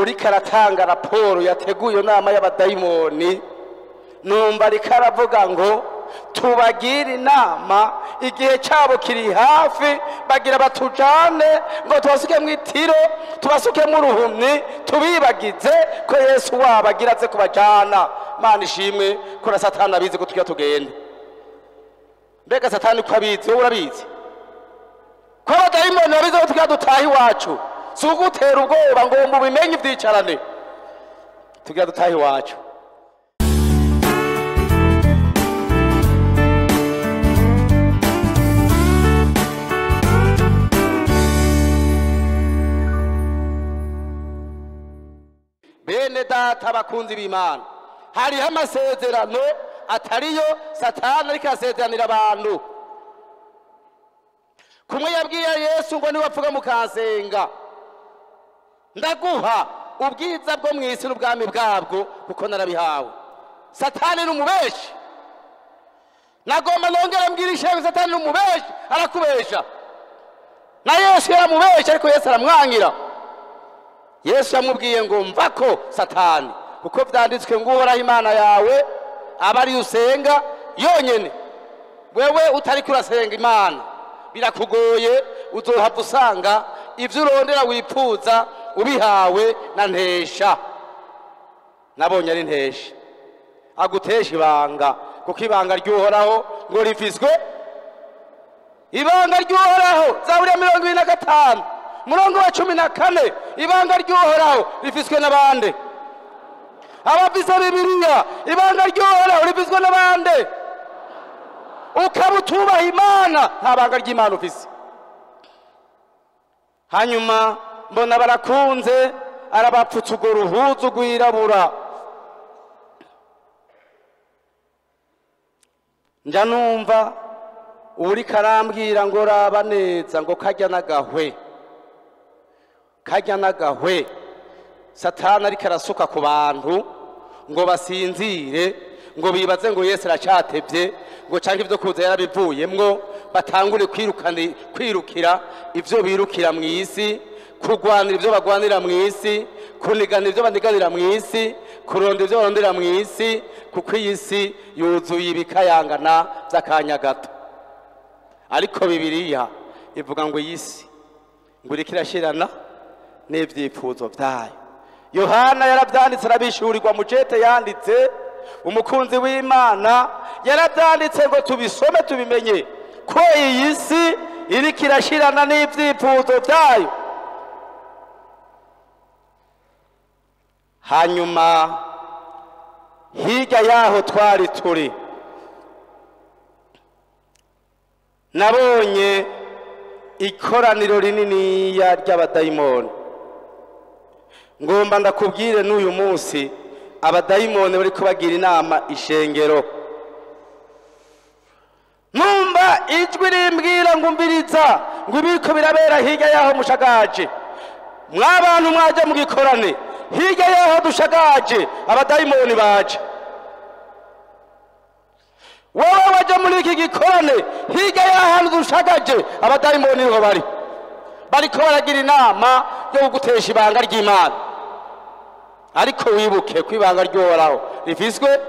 uriko aratanga raporo yateguye iyo nama y'abadayimoni numva ariko aravuga ngo tubagire inama igihe cyabo kiri hafi bagira batujane ngo tubasuke mu itiro tubasuke mu ruhumyi tubibagize ko yesu wabo agira aze kubajana. Mana ishimwe ko na satani abizi ko tujya tugenda mbega satani ko abizi wowe urabizi? Ko abadayimoni babizi ko tujya dutaha iwacu. Si ugutera ubwoba ngo mubimenye ibyicarane tujya dutaha iwacu. Bene data abakunzi b'imana. Hariho amasezerano atariyo satani ariko arasezeranira abantu. Kumwe yabwiye yesu ngo niwapfuga mukansenga ndaguha ubwiza bwo mu isi n'ubwami bwabwo kuko narabihawe. Satani ni umubeshi nagomba nongera mbwira ishyaka satani ni umubeshi arakubesha. Na yesu yaramubesha ariko yesu aramwangira. Yesu yamubwiye ngo mva ko satani kuko byanditswe ngo uhoraho imana yawe aba ariyo usenga yonyine wewe utari kurasenga imana. Birakugoye uzohava usanga ibyo urondera wipfuza ubihawe na ntesha. Nabonye ari ntesha. Agutesha ibanga kuko ibanga ry'uhoraho ngo rifiswe ibanga ry'uhoraho zaburiya mirongo ibiri na gatanu murongo wa cumi na kane. Ibanga ry'uhoraho rifiswe n'abande. Abafise bibiliya ibanga ry'uhoraho rifiswe n'abande. Ukaba utubaha imana nta banga ry'imana ufise. Hanyuma mbona barakunze arabapfutse urwo ruhuzu rwirabura. Njya numva uri karambwira ngo raba neza ngo kajya n'agahwe. Kajya n'agahwe. Satani ariko arasuka ku bantu ngo basinzire ngo bibaze ngo yesu aracyatebye ngo cyangwa ibyo kuza yarabivuyemwo batangure kwirukira ibyo birukira mu isi kurwanira ibyo bagwanira mu isi kuniganira ibyo baniganira mu isi kurondera ibyo barondera mu isi kuko iyi si yuzuye ibikayangana by'akanya gato. Ariko bibiliya ivuga ngo iyi si ngo ireke irashirana n'ibyifuzo byayo. Yohana yarabyanditse arabishyurirwa mu cete yanditse umukunzi w'imana yarabyanditse ngo tubisome tubimenye ko iyi si iriko irashirana n'ibyifuzo byayo. Hanyuma hirya y'aho twari turi nabonye ikoraniro rininiya ry'abadayimoni. Ngomba ndakubwire n'uyu munsi abadayimoni bari kubagira inama ishengero. Numva ijwi rimbwira ngo umbiriza ngo ibiko birabera hirya y'aho mushagaje. Mwabantu mwajya mu gikorane hirya y'aho dushagaje abadayimoni baje. Wowe wajya muri iki gikorane hirya y'ahantu dushagaje abadayimoni ni ho bari. Bariko baragira inama yo kugutesha ibanga ry'imana. Ariko wibuke ko ibanga ry'uhoraho rifiswe?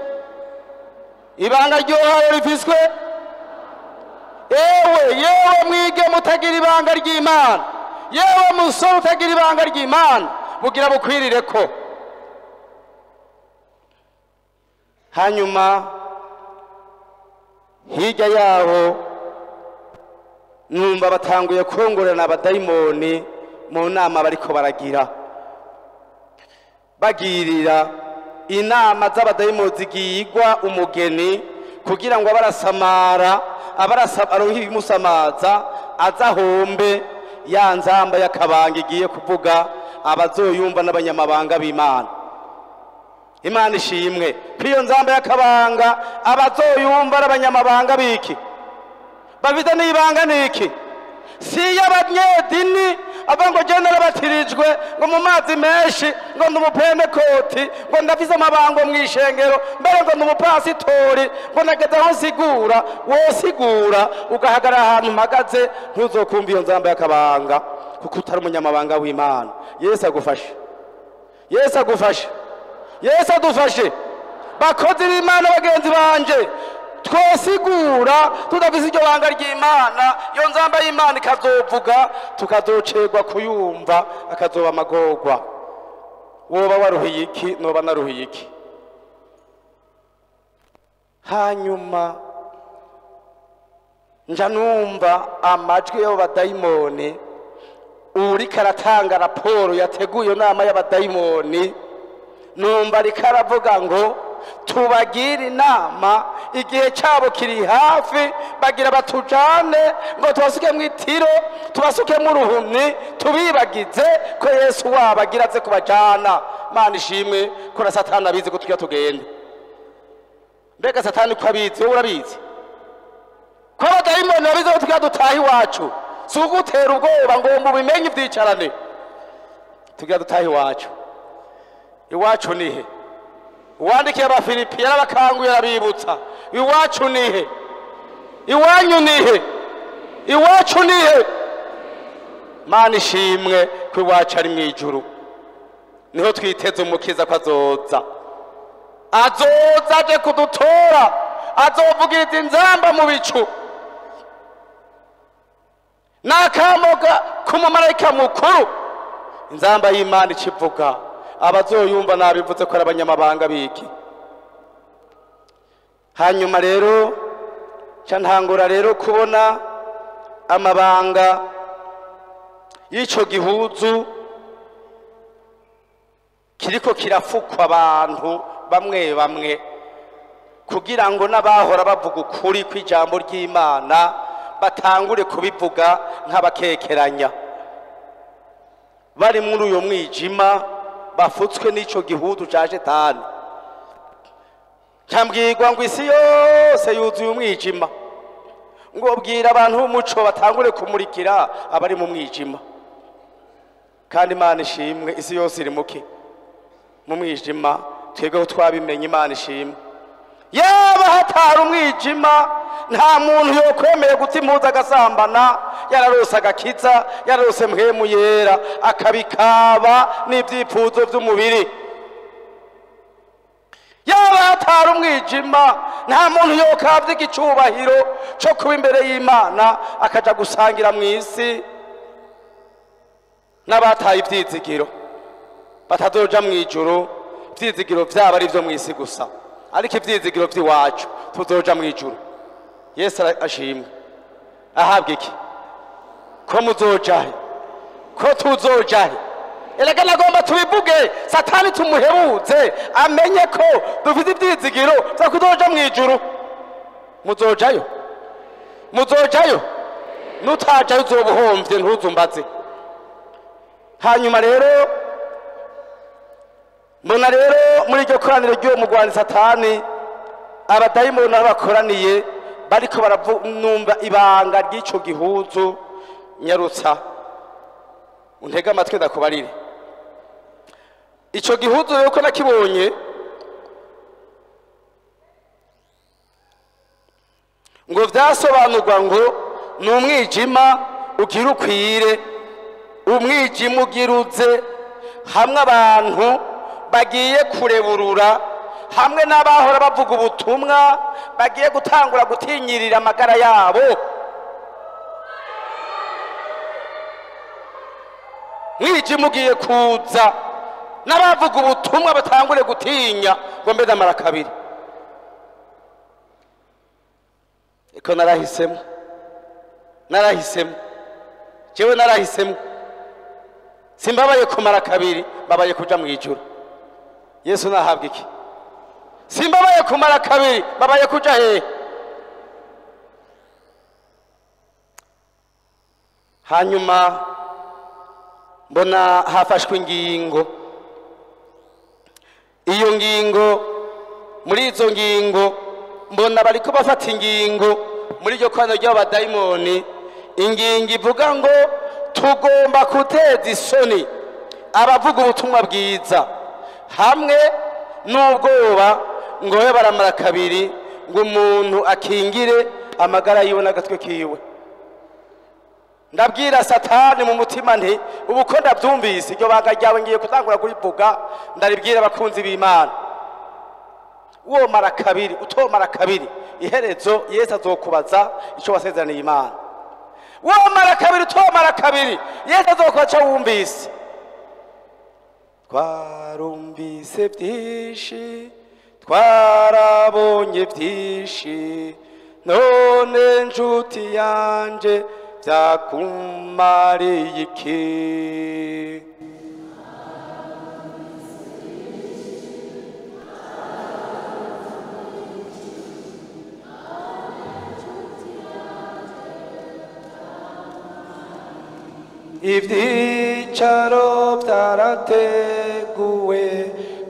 Ibanga ry'uhoraho rifiswe? Yewe yewe mwige mutagira ibanga ry'imana. Yewe musore utagira ibanga ry'imana. Bugira bukwirire ko hanyuma hirya yaho numva batanguye kongorana abadayimoni mu nama bariko baragira. Bagirira inama z'abadayimoni zigiyigwa umugeni kugira ngo abarasamara abaronke ibimusamaza azahombe ya nzamba y'akabanga igiye kuvuga abazoyumva n'abanyamabanga b'imana. Imana ishimwe. Ko iyo nzamba y'akabanga abazoyumva n'abanyamabanga b'iki? Bafite n'ibanga n'iki? Si iy'abanyedini avuga ngo jya narabatirijwe ngo mu mazi menshi ngo ndi umupendekoti ngo ndafise amabango mu ishengero mbere ngo ndi umupasitori ngo nageze aho nsigura wosigura ugahagarara ahantu mpagaze ntuzokumva iyo nzamba y'akabanga kuko utari umunyamabanga w'imana. Yesu agufashe yesu agufashe yesu adufashe. Bakozi b'imana bagenzi banje. Twosigura tudafise iryo banga ry'imana. Iyo nzamba y'imana ikazovuga tukazocerwa kuyumva akazoba amagorwa. Woba waruhiye iki noba naruhiye iki? Hanyuma nja numva amajwi y'abo badayimoni uriko aratanga raporo yateguye iyo nama y'abadayimoni numva ariko aravuga ngo tubagire inama igihe cyabo kiri hafi bagira batujane ngo tubasuke mu itiro tubasuke mu ruhumyi tubibagize ko yesu wabo agira aze kubajana. Mana ishimwe ko na satani abizi ko tujya tugenda mbega satani ko abizi wowe urabizi? Ko abadayimoni babizi ko tujya dutaha iwacu? Si ugutera ubwoba ngo mubimenye ibyicarane tujya dutaha iwacu iwacu ni he uwandikiye abafilipi yarabakanguye arabibutsa iwacu ni he iwanyu ni he iwacu ni he mana ishimwe ko iwacu ari mu ijuru ni ho twiteze umukiza ko azoza azoza aje kudutora. Azovugiriza inzamba mu bicu. N'akamoga k'umumarayika mukuru. Inzamba y'imana ikivuga. Abazoyumva nabivuze ko ari abanyamabanga biki. Hanyuma rero ntangura rero kubona amabanga y'icyo gihuzu kiriko kirafukwa abantu bamwe bamwe kugira ngo n'abahora bavuga ukuri kw'ijambo ry'imana batangure kubivuga nk'abakekeranya. Bari muri uyo mwijima bafutswe n'icyo gihudu cya jetani cyambwirwa ngo isi yose yuzuye umwijima. Ngo bwira abantu b'umuco batangure kumurikira abari mu mwijima. Kandi imana ishimwe isi yose iri muke mu mwijima. Twebweho twabimenye imana ishimwe. Yaba hatari umwijima nta muntu yokwemeye guta impuzu agasambana. Yararose agakiza yararose mpwemu yera. Akabikaba n'ibyifuzo by'umubiri. Yaba hatari umwijima nta muntu yokabya icyubahiro cyo kuba imbere y'imana akaja gusangira mu isi n'abataye ibyizigiro batazoja mu ijuru ibyizigiro byabo ari byo mu isi gusa. Ariko ibyizigiro by'iwacu tuzoja mu ijuru. Yesu ashimwe ahabwa iki? Ko muzojahe? Ko tuzojahe? Erega nagomba tubivuge satani tumuhebuze amenye ko dufite ibyizigiro byo kuzoja mu ijuru muzojayo? Muzojayo? Nutajayo uzoba uhombye ntuzumbaze. Hanyuma rero mbona rero muri iryo koraniro ry'uwo mugwani satani abadayimoni aho bakoraniye bariko baranumva ibanga ry'icyo gihuzu nyarutsa untege amatwi ndakubarire. Icyo gihuzu rero ko nakibonye ngo byasobanurwa ngo ni umwijima ugira ukwire umwijima ugira uze hamwe abantu bagiye kureburura hamwe n'abahora bavuga ubutumwa bagiye gutangura gutinyirira amagara yabo. Mwijima ugiye kuza n'abavuga ubutumwa batangure gutinya ngo mbe ndamara kabiri. Iko narahisemo narahisemo jewe narahisemo. Simbabaye kumara kabiri mbabaye kuja mu ijuru. Yesu nahabwa iki? Simbabaye kumara kabiri mbabaye kuja hehe hanyuma mbona hafashwe ingingo. Iyo ngingo muri izo ngingo mbona bariko bafata ingingo. Muri iryo korano ry'abadayimoni ingingo ivuga ngo tugomba guteza isoni. Abavuga ubutumwa bwiza. Hamwe n'ubwoba ngo babe baramara kabiri ngo umuntu akingire amagara yiwe n'agatwe kiwe. Ndabwira satani mu mutima nti ubu ko ndabyumvise iryo banga ryawe ngiye kutangura kurivuga ndaribwira abakunzi b'imana. Womara kabiri utomara kabiri iherezo yesu azokubaza icyo wasezeraniye imana. Womara kabiri utomara kabiri yesu azokubaza icyo wumvise. Twarumvise byinshi twarabonye byinshi none nshuti yanje byakumariye iki ibyicaro byarateguwe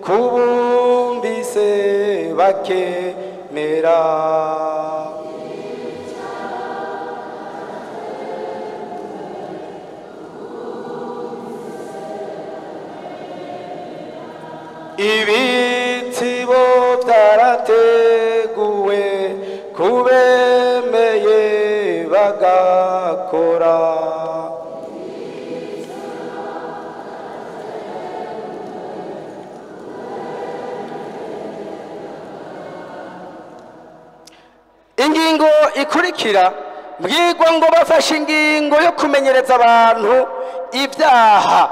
구분 빛에 박해 메라. 이위 티보 따라테 구에 구에 메예 와가 코라. Ingingo ikurikira mbwirwa ngo bafashe ingingo yo kumenyereza abantu ibyaha.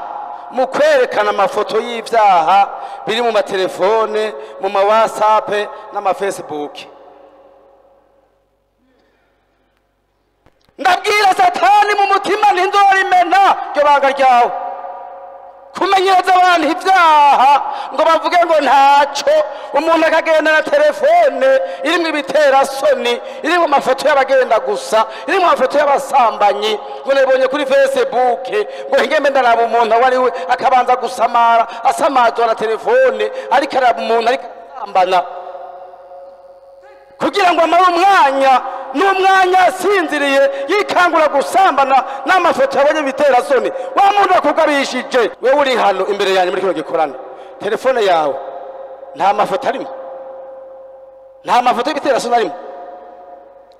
Mu kwerekana amafoto y'ibyaha biri mu matelefone mu ma whatsapp n'amafacebook ndabwira satani mu mutima ntinzorimena iryo banga ryawe kumenyereza abantu ibyaha ngo bavuge ngo ntacyo. Umuntu akagenda na telefone irimo ibiterasoni irimo amafoto y'abagenda gusa irimo amafoto y'abasambanyi. Ngo nabibonye kuri facebook ngo ngembe ndaraba umuntu aho ari we akabanza gusamara asamazwa na telefone ariko araba umuntu ariko asambana kugira ngo amare umwanya. N'umwanya asinziriye yikangura gusambana n'amafoto yabonye ibiterasoni wa muntu akugabishije. Wewe uri hano imbere yanjye muri kino gikorane telefone yawe. Nta mafoto arimo. Nta mafoto y'ibitera soni arimo.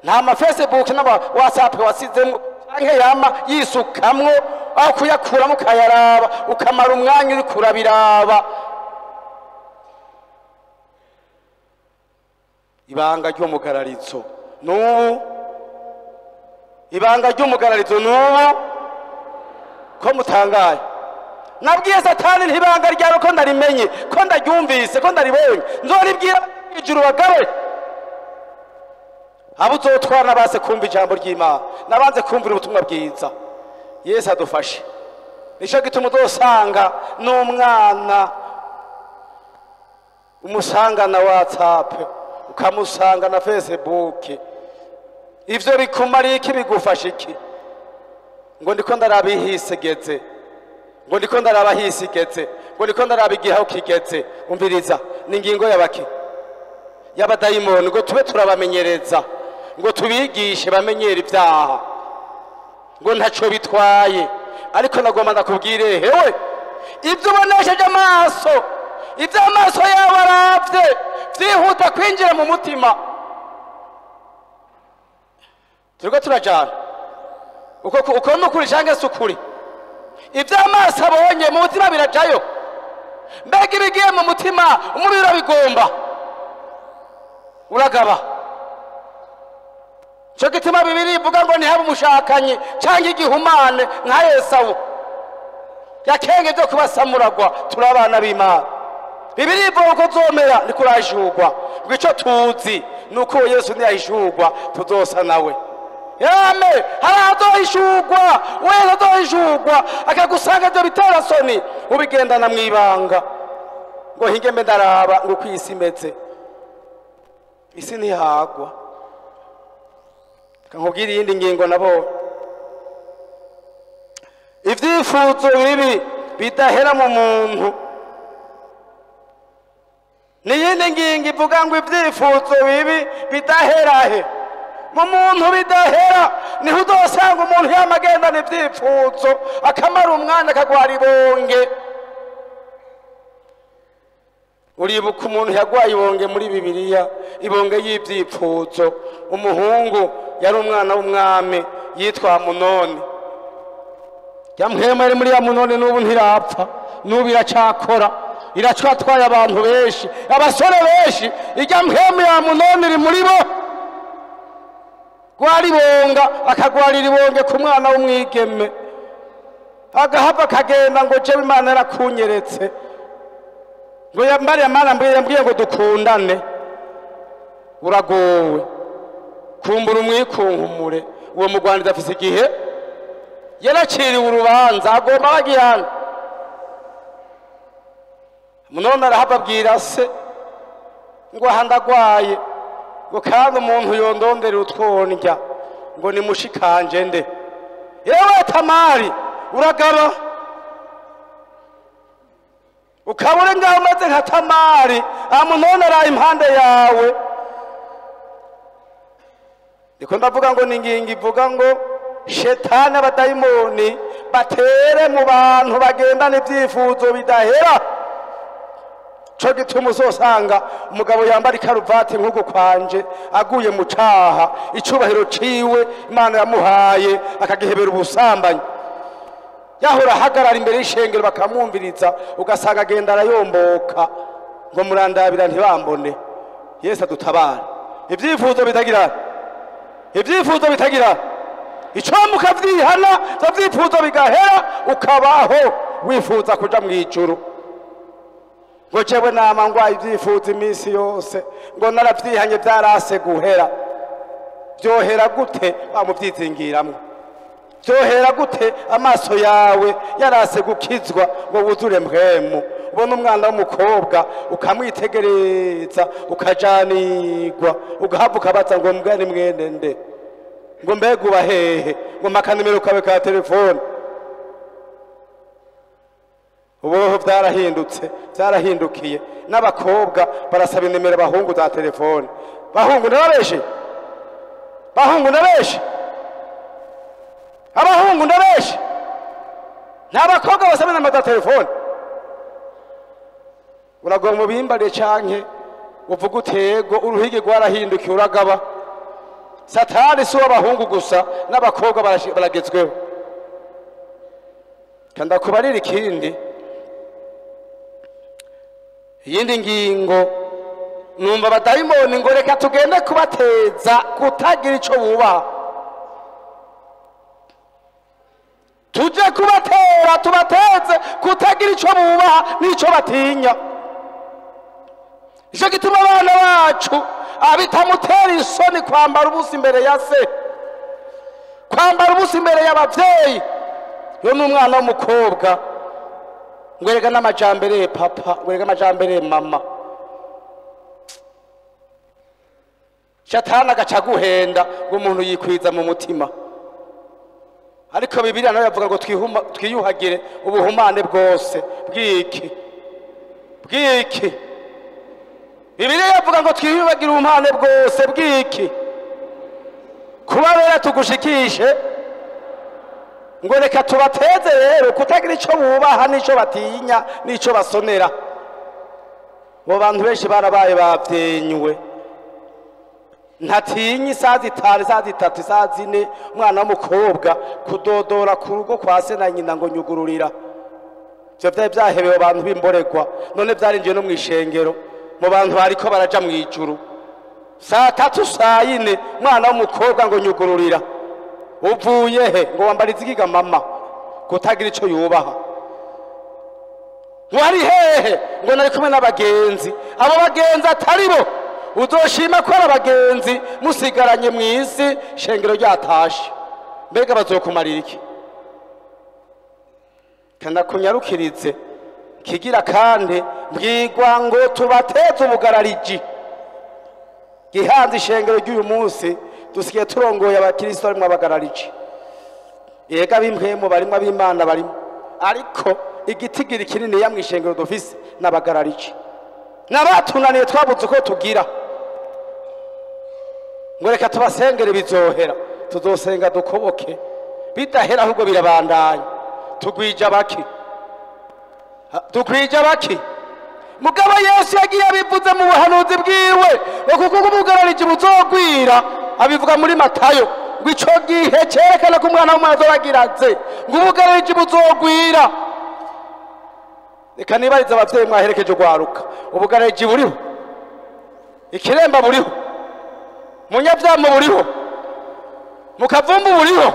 Nta mafacebook n'ama whatsapp wasizemo. Canke yama yisukamwo aho kuyakuramo ukayaraba. Ukamara umwanya uri kurabiraba ibanga ry'umugararizo n'ubu ibanga ry'umugararizo n'ubu ko mutangaye? Nabwiye satani ntibanga ryaro ko ndarimenye ko ndaryumvise ko ndaribonye. Nzoribwira ijuru bagabe. Abo uzotwara base kumva ijambo ry'imana nabanze kumvira ubutumwa bwiza. Yesu adufashe. Nicyo gituma uzosanga n'umwana umusanga na watsapu ukamusanga na fesibuke ibyo bikumariye iki bigufasha iki? Ngo ndiko ndaraba ihisegetse ngo ndiko ndaraba hisigetse ngo ndiko ndaraba igihe kigetse umviriza ni ingingo y'abaki y'abadayimoni ngo tube turabamenyereza. Ngo tubigishe bamenyere ibyaha. Ngo ntacyo bitwaye. Ariko nagomba ndakubwire hewe ibyo ubonesheje amaso. Ibyo amaso yawe arabye byihuta kwinjira mu mutima. Turiko turajana uko ni ukuri cyangwa se ukuri? Ibyo amaso abonye mu mutima birajayo mbega ibigiye mu mutima umubiri urabigomba. Uragaba. Cyo gituma bibiri ivuga ngo ntihabe umushakanyi cyangwa igihumane nka yesawu yakenge byo kubasamuragwa turi abana b'imana. Bibiri ivuga ko uzomera niko urajugwa ngo icyo tuzi ni uko yesu ntiyahishurwa tuzosa nawe. Yame hari ahazohishurwa wese azohishurwa akagusanga ibyo biterasoni ubigendana mu ibanga ngo hinge mbe ndaraba ngo uko isi imeze. Isi ntihagwa. Nkubwire iyindi ngingo nabo. Ibyifuzo bibi bidahera mu muntu. N'iyindi ngingo ivuga ngo ibyifuzo bibi bidaherahe mu muntu bidahera ni ho uzasanga umuntu yamagendana ibyifuzo akamara umwanya akagwara ibonge. Uribuka umuntu yagwaye ibonge muri bibiliya ibonge y'ibyifuzo. Umuhungu yari umwana w'umwami yitwa munoni. Ya mpwemu yari muri ya munone n'ubu ntirapfa n'ubu iracakora iracatwaye abantu benshi. Abasore benshi. Irya mpwemu ya munone iri muri bo. Rwaribonga akagwarira ibonge ku mwana w'umwigeme. Agahava akagenda ngo jewe imana yarakunyeretse. Ngo yambare amana mbwiye yambwiye ngo dukundane. Uragowe. Kumbura umwikunkumure. Uwo mugwaneza afise igihe yaraciriwe urubanza. Agomba bagihana none arahava abwira se ngo aha ndagwaye ngo kandi umuntu yondondera utwondya ngo ni mushikanje nde? Yewe tamari uragaba ukaba uri ngaho umeze nka tamari amunone araye impande yawe. Niko ndavuga ngo ni ingingo ivuga ngo shetani abadayimoni batere mu bantu bagendana ibyifuzo bidahera. Co gituma uzosanga umugabo yambara ikaruvati nk'uku kwanje. Aguye mu caha icubahiro ciwe imana yamuhaye. Akagihebera ubusambanyi. Yahora ahagarara imbere y'ishengero bakamwumviriza. Ugasanga agenda arayomboka. Ngo murandabira ntibambone. Yesu adutabare. Ibyifuzo bitagira. Ibyifuzo bitagira. Icomba ukavyihana ivyo vyifuzo bigahera ukabaho wifuza kuja mu ijuru ngo jewe nama ngwaye ibyifuzo iminsi yose. Ngo naravyihanye vyarase guhera vyohera gute? Wamuvyizingiramwo vyohera gute? Amaso yawe yarase gukizwa ngo wuzure mpwemu ubona umwana w'umukobwa ukamwitegereza ukajanirwa ugahava ukabaza ngo mbwa ni mwene nde? Ngo mbega uba hehe ngo mpa akanimero kawe ka telefone ubuho byarahindutse byarahindukiye. N'abakobwa barasaba inimero abahungu za telefone. Bahungu ndababeshe bahungu ndabeshe abahungu ndabeshe nta bakobwa basaba inimero za telefone. Uragomba ubimbare canke uvuga utego uruhige rwarahindukiye uragaba. Satani si uw'abahungu gusa n'abakobwa baragezweho. Kanda kubarira ikindi. Iyindi ngingo numva abadayimoni ngo reka tugende kubateza kutagira ico bubaha tuje kubatera tubateze kutagira ico bubaha n'ico batinya. Ico gituma abana bacu abitamutera isoni kwambara ubusa imbere ya se kwambara ubusa imbere y'abavyeyi. Yo ni umwana w'umukobwa. Ngo erega n'amajambere papa. Ngo erega amajambere mama. Shatani agaca aguhenda ngo umuntu yikwiza mu mutima. Ariko bibiriya nawe yavuga ngo twiyuhagire ubuhumane bwose. Bw'iki? Bw'iki? Bibiriya yavuga ngo twiyubagire ubuhumane bwose. Bw'iki? Kuba rero tugushikishe ngo reka tubateze rero kutagira icyo bubaha n'icyo batinya n'icyo basonera. Abo bantu benshi barabaye babyenywe ntatinya isaha zitanu isaha zitatu isaha zine umwana w'umukobwa kudodora ku rugo kwa se na nyina ngo nyugururira. Ibyo byari byahebewe abantu b'imboregwa. None byarinjiye no mu ishengero mu bantu bariko baraja mu ijuru saa tatu saa yine umwana w'umukobwa ngo nyugururira. Uvuye he ngo wambara izigiga mama kutagira icyo yubaha. Ngo ari hehe ngo nari kumwe n'abagenzi. Abo bagenzi atari bo. Uzoshima ko ari abagenzi musigaranye mu isi shengero ryatashe. Mbega bazokumarira iki? Kana kunyarukirize kigira kandi mbwirwa ngo tubateze ubugarariji. Gihanze ishengero ry'uyu munsi dusigaye turongoye abakristo barimwo abagarariji yega ab'impwemu barimo ab'imana barimo ariko igitigiri kinini ya mw'ishengero dufise n'abagarariji n'abatunaniye twabuze uko tugira. Ngo reka tubasengere bizohera. Tuzosenga dukoboke. Bidahera ahubwo birabandanya. Tugwije abaki. Ha, tugwije abaki. Mugabo yesu yagiye abivuze mu buhanuzi bwiwe. Ngo kuko umugararije buzogwira abivuga muri matayo ngo icyo gihe cyerekana ko umwana w'umwana azobagira aze ngo ubugarariji buzogwira. Reka nibarize ababyeyi mwaherekeje gwaruka ubugarariji buriho. Ikiremba buriho. Munyabyamo buriho. Mukavumbu buriho.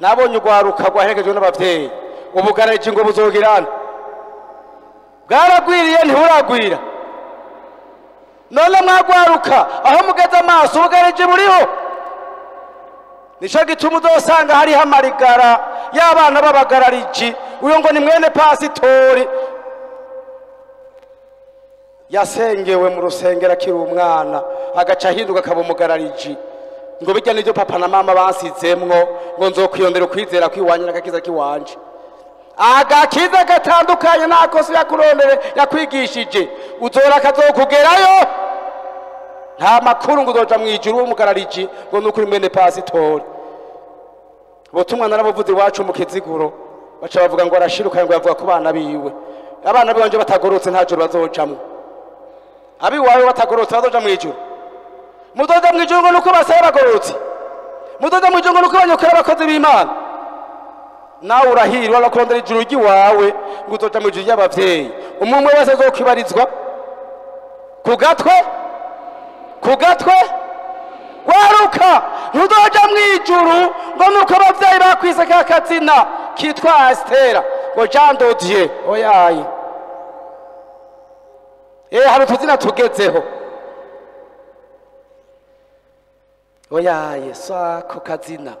Nabonye ugwaruka rwaherekejwe n'ababyeyi ubugarariji ngo buzogirana. Bwaragwiriye ntiburagwira. None mwagwaruka. Aho mugeze amaso ubugarariji buriho. Nicyo gituma uzosanga hariho amarigara y'abana b'abagarariji. Uyu ngo ni mwene pasitori. Yasengewe mu rusengero akiri umwana. Agaca ahinduka akaba umugarariji. Ngo bijya n'ibyo papa na mama basizemwo ngo nzokwiyondera ukwizera kwiwanje n'agakiza kiwanje. Agakiza gatandukanye n'akosi yakurondere yakwigishije. Uzora akazokugerayo nta makuru ngo uzoja mu ijuru w'umugarariji ngo ni ukuri mwene pasitori ubutumwa narabuvuze iwacu mu kiziguro. Baca bavuga ngo arashiruka ngo yavuga ku bana biwe. Abana biwanje batagorotse nta joro bazojamwo. Abiwawe batagorotse bazoja mu ijuru. Muzoja mu ijuru ngo nuko basaba bagorotse muzoja mu ijuru ngo nuko banyukira abakozi b'imana. Nawe urahirwa urakurondera ijuru ry'iwawe ngo uzoja mu ijuru ry'abavyeyi. Umwe wese azokwibarizwa ku gatwe ku gatwe waruka ntuzoja mu ijuru ngo nuko abavyeyi bakwise ka kazina kitwa asitera ngo jean dodier oyaye eh hari utuzina tugezeho. Oyaye sako kazina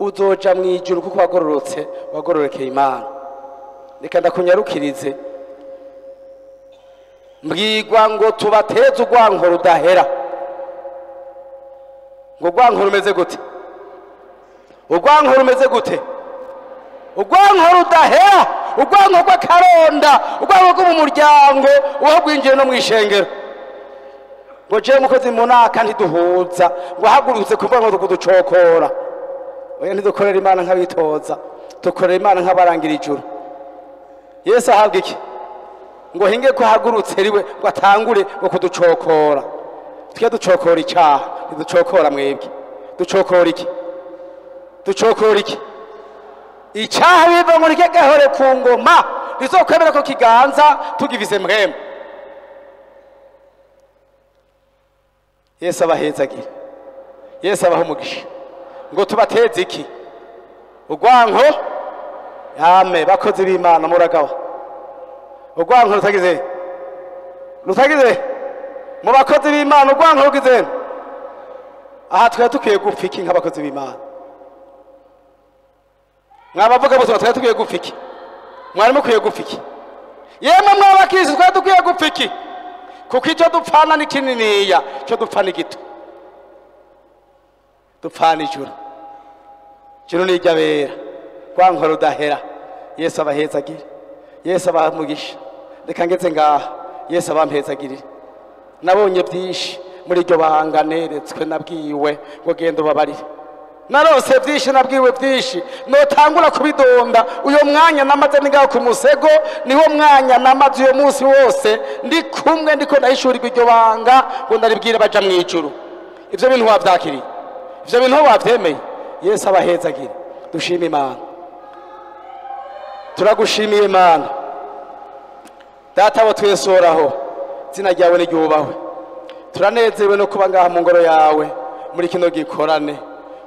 uzoja mu ijuru kuko wagororotse wagororekeye imana. Reka ndakunyarukirize. Mbwirwa ngo tubateze urwanko rudahera. Ngo urwanko rumeze gute? Urwanko rumeze gute? Urwanko rudahera urwanko rw'akaronda urwanko rwo mu muryango? Uho rwinjiye no mu ishengero? Ngo jewe mukozi mu naka ntiduhuza ngo hagurutse kuvuga ngo kuducokora. Oya ntidukorera imana nk'abitoza dukorera imana nk'abarangira ijuru. Yesu ahabwa iki? Ngo hinge ko ahagurutse riwe ngo atangure ngo kuducokora. Tujye ducokora icyaha. Ntiducokora mwebwe. Ducokora iki? Ducokora iki? Icyaha biva muri ke gahore ku ngoma rizokwemera ko kiganza tugivize mwemwe. Yesu abahezagire yesu abaha umugisha. Ngo tubateze iki? Urwanko? Yame bakozi b'imana muragawa urwanko rutagize rutagize mu bakozi b'imana urwanko rugize aha twari dukwiye gupfa iki nk'abakozi b'imana. Mwabavuga bose twari dukwiye gupfa iki mwari mukwiye gupfa iki yemwe mwabakirisi twari dukwiye gupfa iki kuko icyo dupfana ni kininiya icyo dupfa ni gito. Dupfana ijuru. Ijuru ni iry'abera rwanko rudahera. Yesu abahezagire. Yesu abamugisha reka ngeze ngaha. Yesu abampezagirire nabonye byinshi. Muri iryo neretswe nabwiwe ngo genda ubabarire narose byinshi nabwiwe byinshi. Notangura kubidonda. Uyo mwanya namaze ni ngaho ku musego? Niwo mwanya namaze uyo munsi wose. Ndi kumwe ndiko ndahishurirwa iryo banga ngo ndaribwire baja mu ijuru. Ivyo bintu wavyakiriye? Ivyo bintu wavyemeye? Yesu abahezagire. Dushima imana. Turagushimiye imana. Data wo twesoraho izina ryawe niryubahwe turanezerewe no kuba ngaha mu ngoro yawe. Muri kino gikorane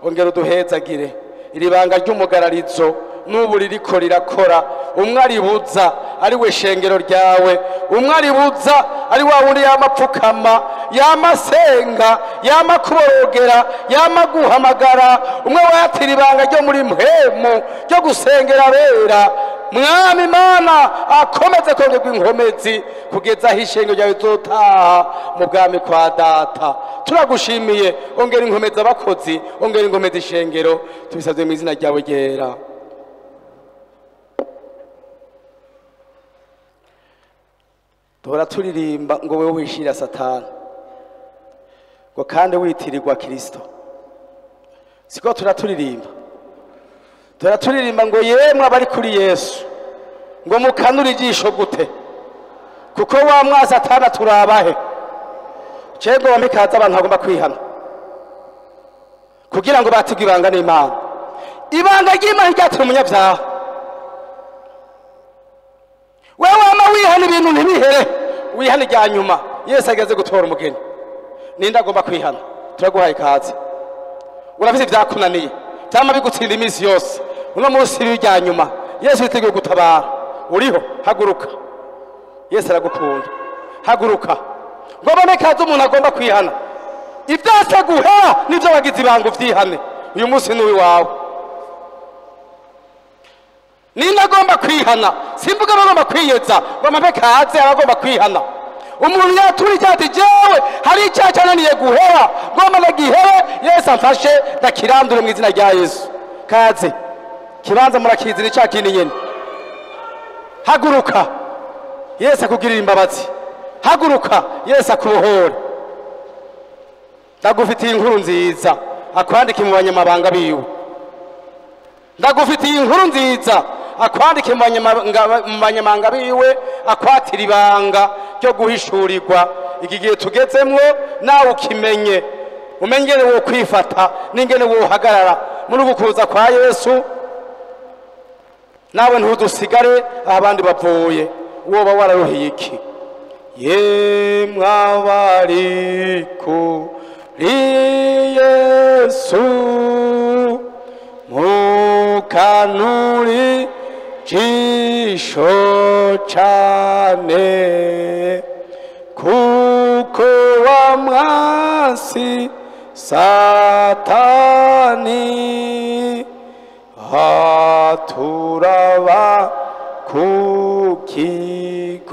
ongera uduhezagire. Iri banga ry'umugararizo n'ubu ririko rirakora. Umwe aribuza ari we shengero ryawe. Umwe aribuza ari wa wundi yamapfukama yamasenga yamakuborogera yamaguhamagara. Umwe wayatira ibanga ryo muri mpemu ryo gusengera abera. Mwami imana akomeze kongerwa inkomezi kugeza aho ishengero ryawe rizotaha mu bwami kwa data. Turagushimiye. Ongera inkomezi abakozi ongera inkomezi ishengero tubisabye mu izina ryawe ryera duhora turirimba ngo wowe wishira satani. Ngo kandi witirirwa kirisito siko turaturirimba turaturirimba ngo yemwe abari kuri yesu. Ngo mukanure ijisho gute? Kuko wa mwasi atana turabahe cego wamikaza abantu bagomba kwihana. Kugira ngo batigwe ibanga n'imana. Ibanga ry'imana ryatuma umunyabyaha wewe wama wihana ibintu ntibihere wihana irya nyuma. Yesu ageze gutora umugeni. Ninde agomba kwihana? Turaguhaye ikaze. Urabizi ibyakunaniye. Byama bigutsinda iminsi yose. Uno munsi irya nyuma yesu yiteguye gutabara. Uriho? Haguruka. Yesu aragukunda. Haguruka. Ngo abone kazi umuntu agomba kwihana. Ibyase guhera ni byo wagize ibanga ubyihane uyu munsi ni uwawe ninde agomba kwihana. Simvuga abagomba kwiyeza ngo amape kaze abagomba kwihana. Umuntu yatura icyaha ati jewe hari icyaha cyananiye guhera ngomba nagihere yesu amfashe ndakirandure mu izina rya yesu. Kaze. Kibanza murakizi ni cya kindi nyine haguruka. Yesu akugirira imbabazi. Haguruka. Yesu akubohore. Ndagufitiye inkuru nziza. Akwandike mu banyamabanga biwe. Ndagufitiye inkuru nziza. Akwandike mu banyamabanga biwe akwatira ibanga ryo guhishurirwa. Iki gihe tugezemwo nawe ukimenye. Umenye ingene wo kwifata n'ingene wohagarara. Muri uku kuza kwa yesu nawe ntudusigare abandi bavuye woba wararuhiye iki? Yemwe abari kuri yesu mukanuri jisho cane kuko wa mwasi satani haturaba kukigohe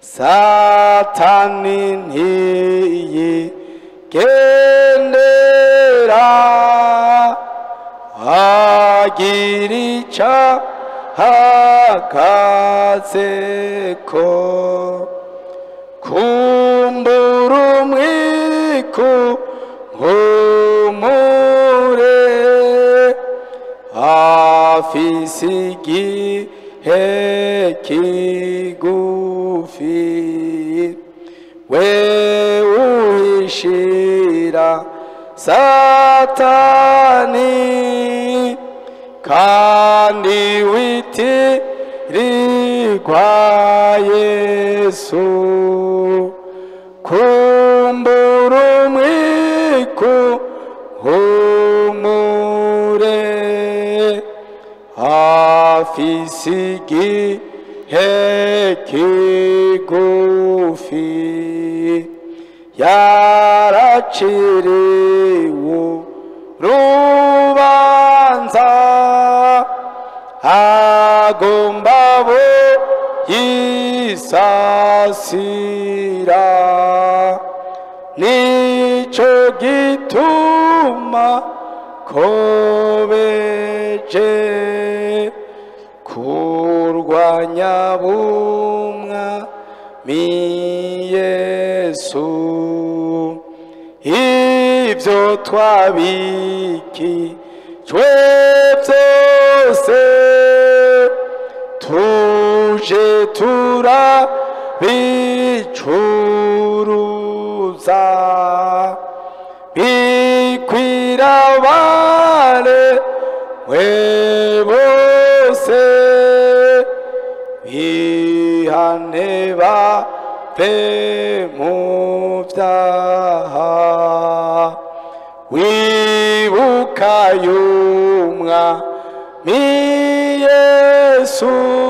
satani ntiyigendera agira ica hagazeko kumbura umwiku nkumure afise igihe kigufi we uhishira satani kandi witirirwa yesu kumbura umwiku humure afise igihe kigufi yaraciriwe yisasira nico gituma kobeje kurwanya bumwa mi yesu ibyo twabikijwe byose tuje turabicuruza bikwira bare mwe bose bihane bave mu byaha wibuka y'umwami yesu yabonye ku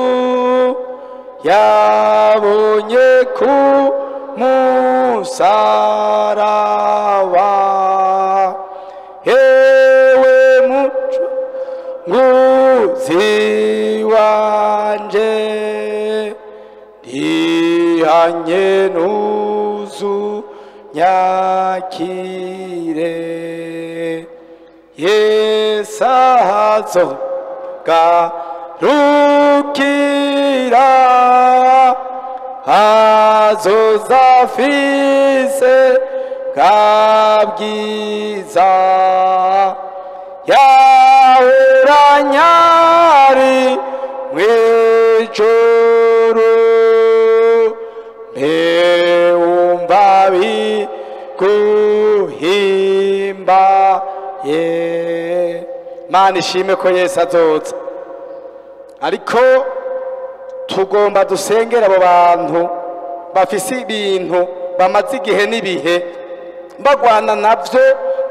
देखू musarava. Hewe mutsvunguzi wanje ndihanye nhuzu nyakire. Yesahadzo garukira ntazuzafise kabwiza yahuranyari mwijuru. Ntiwumva biguhimbaye mana ishime ko yesu azotsa. Ariko tugomba dusengera abo bantu bafise ibintu bamaze igihe n'ibihe bagwana na byo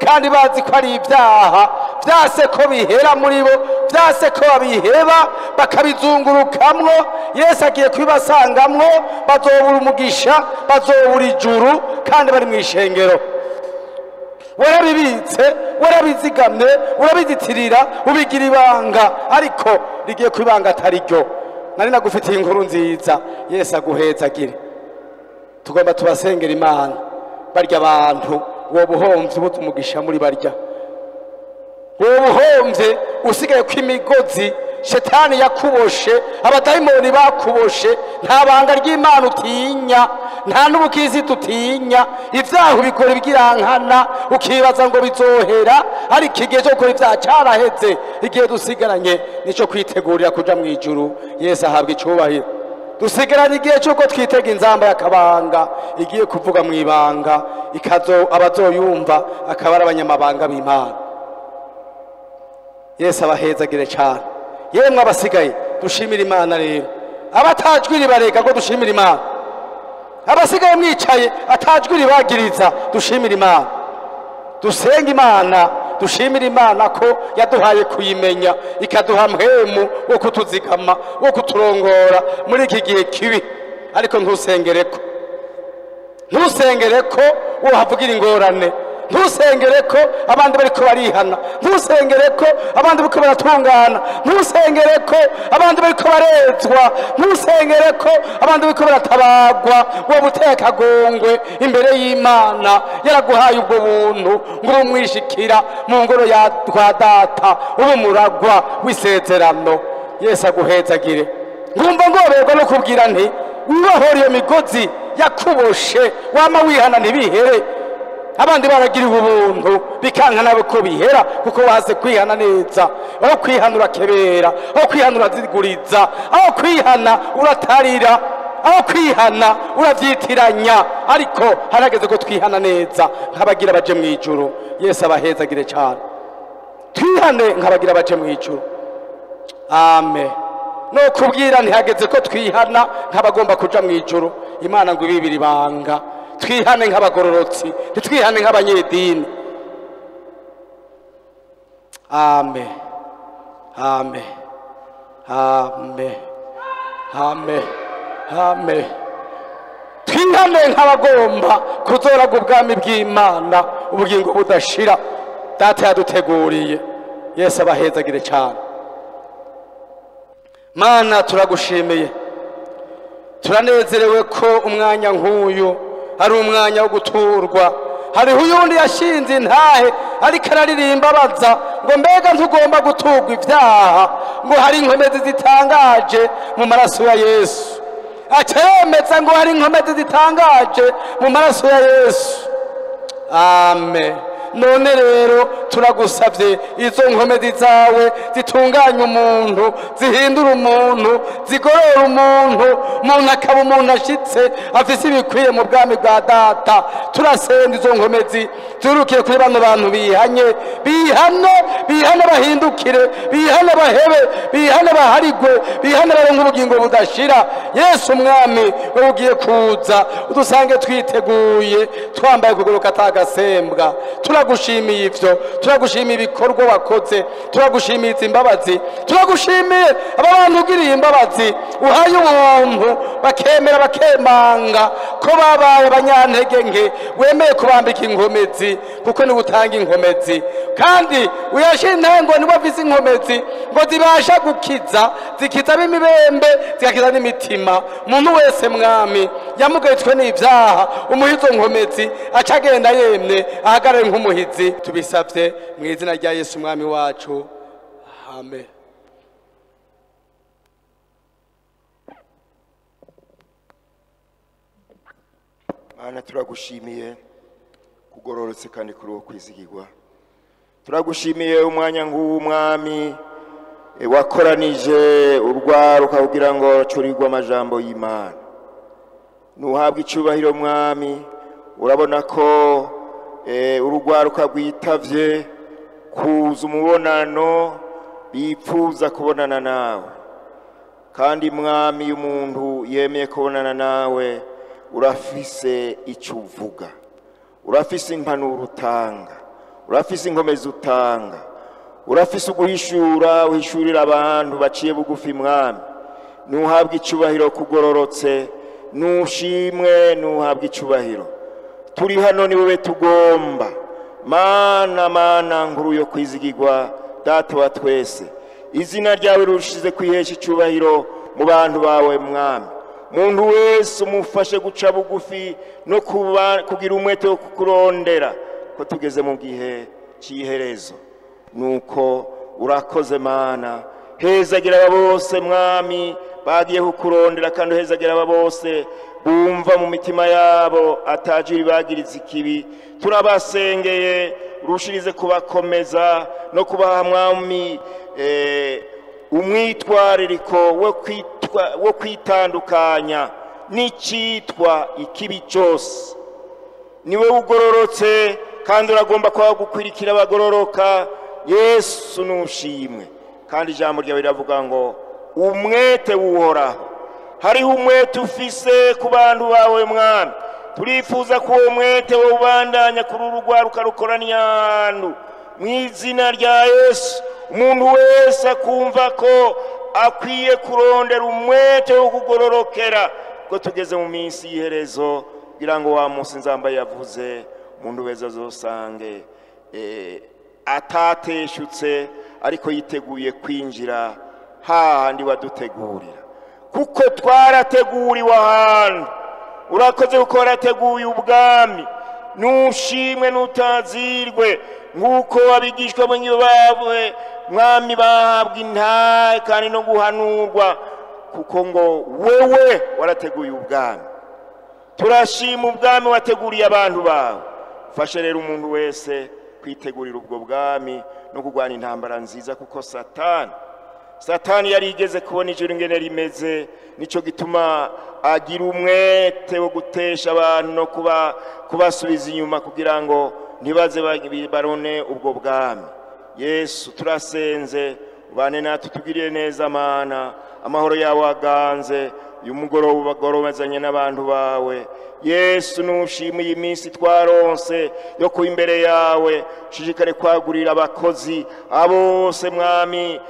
kandi bazi ko ari ibyaha byase ko bihera muri bo byase ko babiheba bakabizungurukamwo yesu agiye kubibasangamwo bazobura umugisha bazobura ijuru kandi bari mu ishengero warabibitse warabizigamye urabizitirira ubigira ibanga. Ariko rigiye kuba ibanga atari ryo. Nari nagufitiye inkuru nziza. Yesu aguhezagire tugomba tubasengera imana. Barya abantu. Woba uhombye ubuze umugisha muri barya. Woba uhombye usigaye ko imigozi shetani yakuboshe abadayimoni bakuboshe. Nta banga ry'imana utinya nta n'ubukirisitu utinya ibyaha ubikora ibwirankana ukibaza ngo bizohera ariko igihe cyo gukora ibyaha cyaraheze. Igihe dusigaranye ni cyo kwitegurira kuja mu ijuru yesu ahabwa icyubahiro. Dusigaranye igihe cy'uko twitega inzamba y'akabanga igiye kuvuga mu ibanga abazoyumva akaba ari abanyamabanga b'imana. Yesu abahezagire cyane yemwe abasigaye dushimire imana rero. Abatajwi ribareka ngo dushimire imana. Abasigaye mwicaye atajwi ribagiriza dushimire imana. Dusenga imana dushimire imana ko yaduhaye kuyimenya ikaduha mpemu wo kutuzigama wo kuturongora muri iki gihe kibi. Ariko ntusengere ko ntusengere ko wohavugira ingorane. Ntusengere ko abandi bariko barihana. Ntusengere ko abandi bariko baratungana. Ntusengere ko abandi bariko barezwa. Ntusengere ko abandi bariko baratabagwa wowe uteye akagongwe imbere y'imana. Yaraguhaye ubwo buntu ngo umwishikira mu ngoro ya kwa data ube umuragwa w'isezerano. Yesu aguhezagire. Ngumva ngoberwa no kubwira nti wibahora iyo migozi yakuboshe wama wihana ntibihere? Abandi baragiriwe ubuntu bikanka nawe ko bihera kuko waze kwihana neza. Aho kwihana urakebera aho kwihana uraziguriza aho kwihana uratarira aho kwihana urabyitiranya ariko harageze ko twihana neza nk'abagira baje mu ijuru yesu abahezagire cyane twihane nk'abagira baje mu ijuru amen. No kubwira ntihageze ko twihana nk'abagomba kuja mu ijuru imana ngo ibibiri banga twihane nk'abagororotsi ntitwihane nk'abanyedini amen. Amen. Amen. Amen. Amen. Twihane nk'abagomba kuzoraga ubwami bw'imana ubugingo budashira. Data yaduteguriye. Yesu abahezagire cyane mana turagushimiye. Turanezerewe ko umwanya nk'uyu ari umwanya wo guturwa. Hariho uyundi yashinze intahe ariko araririmba abaza ngo mbega ntugomba guturwa ibyaha ngo hari inkomezi zitangaje mu maraso ya yesu. Acyemeza ngo hari inkomezi zitangaje mu maraso ya yesu. Amen. None rero turagusabye. Izo nkomezi zawe zitunganya umuntu zihindura umuntu zigorora umuntu. Umuntu akaba umuntu ashyitse afise ibikwiye mu bwami bwa data. Turasenga izo nkomezi zirukiye kuri bano bantu bihanye. Bihane bihane bahindukire bihane bahebe bihane baharigwe bihane baronke ubugingo budashira. Yesu umwami wowe ugiye kuza udusange twiteguye twambaye ukuguru katagasembwa turagushimiye ivyo turagushimiye ibikorwa wakoze. Turagushimiye izi imbabazi turagushimiye aba bantu ugiriye imbabazi. Uhaye ubuntu bakemera bakemanga ko babaye abanyantege nke wemeye kubambika inkomezi kuko ni gutanga inkomezi. Kandi uyashyira intango niba afise inkomezi ngo zibasha gukiza zikiza b'imibembe zigakiza n'imitima. Umuntu wese mwami yamugayitswe n'ibyaha umuha izo nkomezi aca agenda yemye ahagarare nk'umuhizi tubisabye mu izina rya yesu umwami wacu. Amen. Mana turagushimiye kugororotse kandi kuri uwo kwizigirwa. Turagushimiye umwanya nk'uw'umwami eh, wakoranije urwaruka kugira ngo curirwe amajambo y'imana. Nuhabwa icyubahiro mwami urabona ko urugwaruka rwitavye kuza umubonano bipfuza kubonana nawe. Kandi mwami iyo umuntu yemeye kubonana nawe urafise icyo uvuga. Urafise impanuro utanga urafise inkomezi utanga urafise uguhishura uhishurira abantu baciye bugufi mwami. Nuhabwa icyubahiro kugororotse nushimwe nuhabwa icyubahiro turi hano ni wowe tugomba. Mana mana nkuru yo kwizigirwa data wa twese. Izina ryawe rirushize kwihesha icyubahiro mu bantu bawe mwami. Muntu wese umufashe guca bugufi no kugira umwete wo kukurondera ko tugeze mu gihe cy'iherezo nuko urakoze mana. Hezagira aba bose mwami. Bagiye kukurondera kandi hezagira aba bose bumva mu mitima yabo atajiri bagiriza ikibi. Turabasengeye urushirize kubakomeza no kubaha mwami eh, umwitwaririko wo kwitandukanya n'icyitwa ikibi cyose. Niwe ugororotse kandi uragomba kuba gukwirikira abagororoka. Yesu nushimwe kandi ijambo ryawe riravuga ngo umwete wuhoraho hariho umwete ufise ku bantu bawe mwami turifuza ko uwo mwete wubandanya kuri uru rwaruka rukoraniye ahantu mu izina rya yesu umuntu wese akumva ko akwiye kurondera umwete wo kugororokera ko tugeze mu minsi y'iherezo kugira ngo wa munsi nzambaye yavuze umuntu wese azosange. Eh, atateshutse ariko yiteguye kwinjira. Hahandi wadutegurira. Kuko twarateguriwe ahantu. Urakoze kuko warateguye ubwami. Nushimwe nutazirwe nk'uko abigishwa bamwe bawe mwami bahabwa intahe kandi no guhanurwa. Kuko ngo wewe warateguye ubwami. Turashima ubwami wateguriye abantu bawe. Fashe rero umuntu wese kwitegurira ubwo bwami no kurwanya intambara nziza kuko satani satani yari igeze kubona ijoro ingene rimeze. Nicyo gituma agira umwete wo gutesha abantu no kuba kubasubiza inyuma kugira ngo ntibaze ba- barone ubwo bwami. Yesu turasenze ubane natwe tugirire neza mana. Amahoro yawe aganze uyu mugoroba ubagorobazanye n'abantu bawe. Yesu nushima iyi minsi twaronse yo kuba imbere yawe. Ushishikare kwagurira abakozi abose mwami.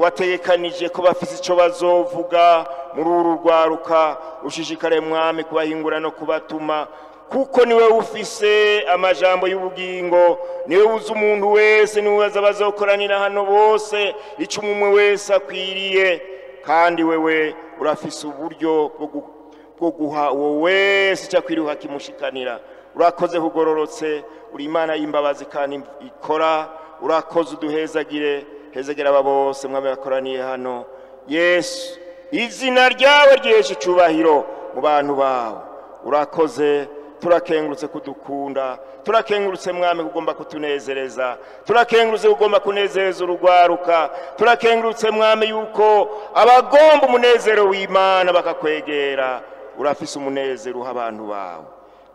Wategekanije ko bafite icyo bazovuga. Muri uru rwaruka ushishikare mwami kubahingura no kubatuma. Kuko ni we ufise amajambo y'ubugingo ni we uzi umuntu wese ni we uzi abazokoranira hano bose icyo umwe wese akwiriye. Kandi wewe urafise uburyo bwo gu- bwo guha uwo wese icyo akwiriye ukakimushikanira urakoze kugororotse uri imana y'imbabazi kandi ikora. Urakoze uduhezagire hezagire aba bose mwami bakoraniye hano. Yesu izina ryawe ryesha icyubahiro mu bantu bawe. Urakoze turakengurutse kudukunda turakengurutse mwami kugomba kutunezereza turakengurutse kugomba kunezereza urugwaruka turakengurutse mwami yuko abagomba umunezero w'imana bakakwegera. Urafise umunezero uha abantu bawe.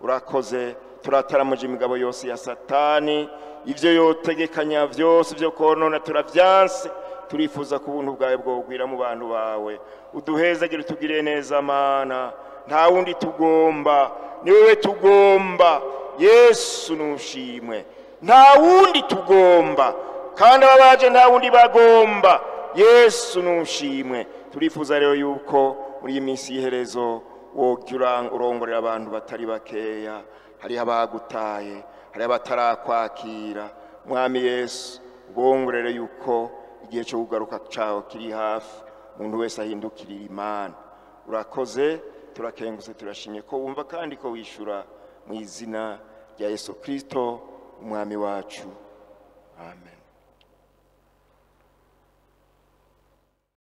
Urakoze turataramuje imigabo yose ya satani ibyo yotegekanya byose byo konona turavyanse turifuza ko ubuntu bwawe bwogwira mu bantu bawe. Uduhezagire utugirire neza mana. Nta wundi tugomba. Ni wowe tugomba. Yesu nushimwe. Nta wundi tugomba. Kandi aba baje nta wundi bagomba. Yesu nushimwe. Turifuza rero yuko muri iyi minsi y'iherezo urang- urongorera abantu batari bakeya. Hariho abagutaye hariho abatarakwakira. Mwami yesu ubongorere yuko igihe cyo kugaruka cyawe kiri hafi umuntu wese ahindukirira imana. Urakoze turakenguse turashimye ko wumva kandi ko wishyura mu izina rya yesu kirisito umwami wacu. Amen.